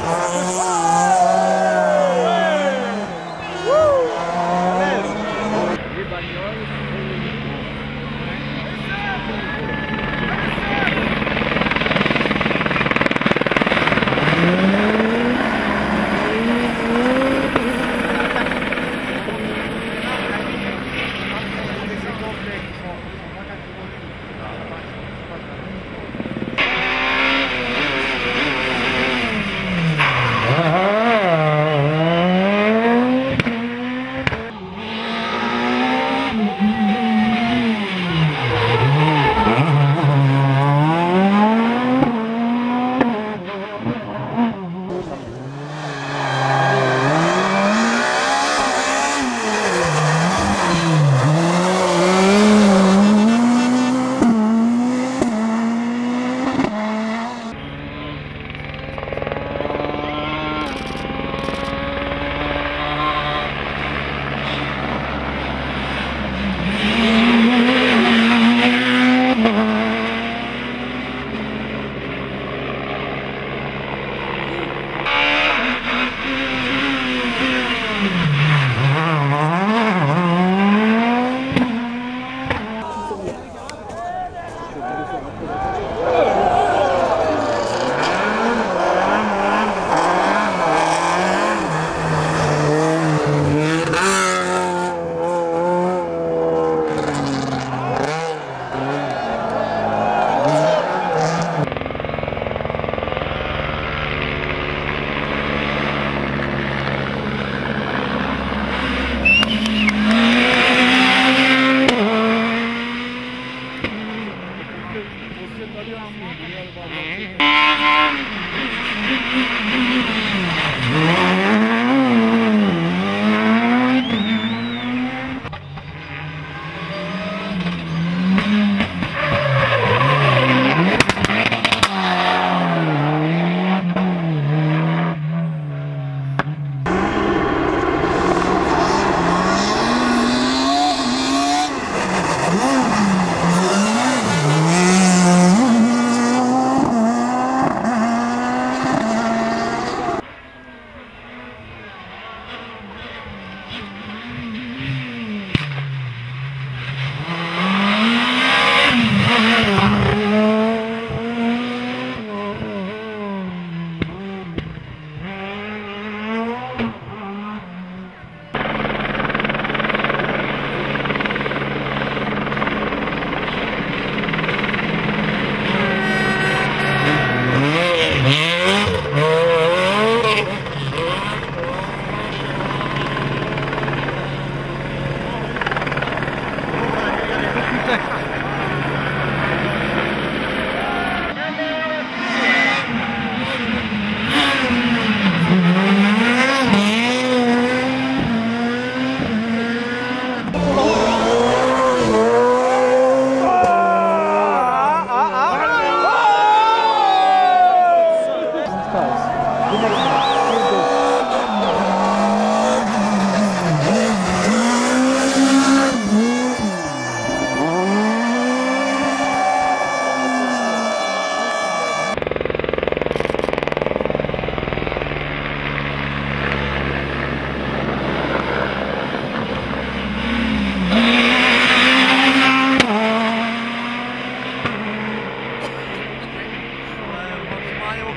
Oh.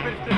Mr.